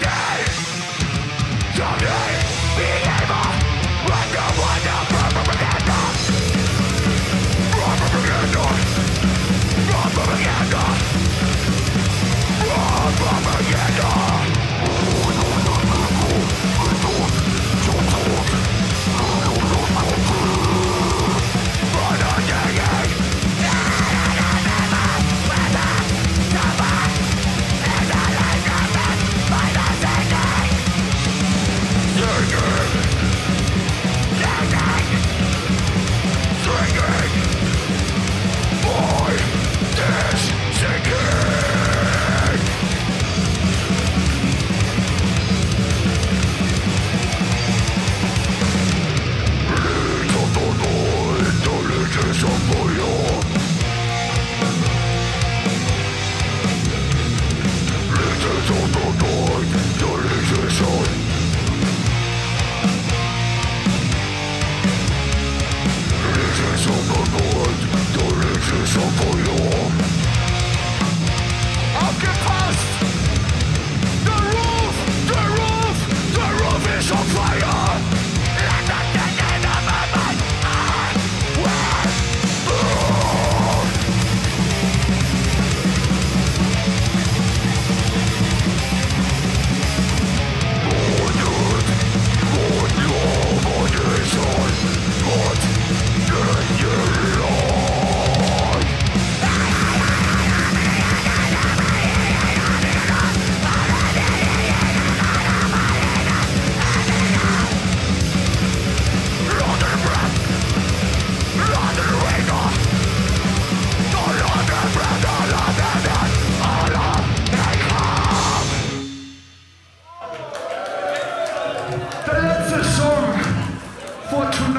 Zombie! Zombie!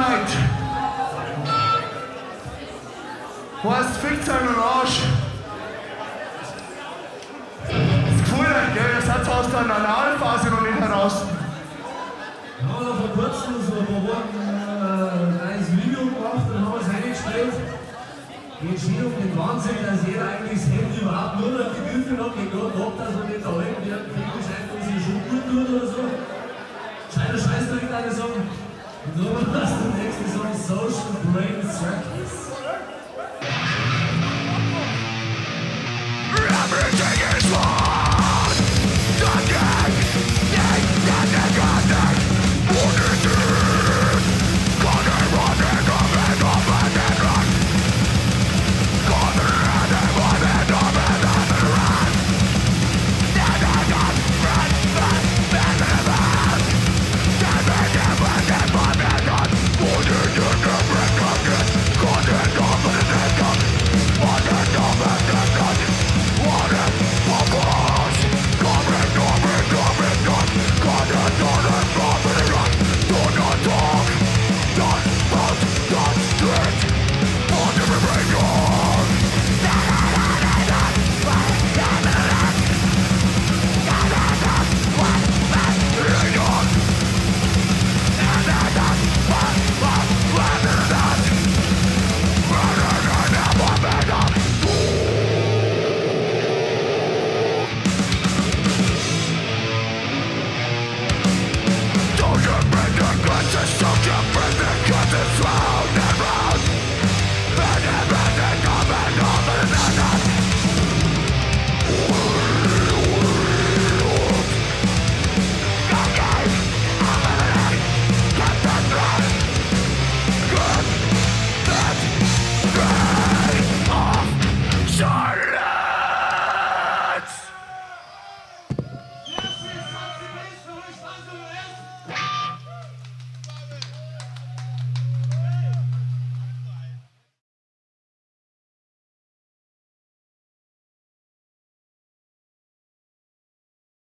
Night. Heißt fickt seinen Arsch. Das gefällt euch, gell? Ihr seid aus der Analphase noch nicht heraus. Wir haben da vor kurzem, so ein paar Wochen, äh, ein kleines Video gemacht und haben es eingestellt. Geht schon um den Wahnsinn, dass jeder eigentlich das Handy überhaupt nur noch die gegriffen hat, egal ob dass man nicht daheim wird. Viel Bescheid, dass sich schon gut tut oder so. Scheiße, scheiße, da gibt eine Sache. Luminous the next his own social brain circus?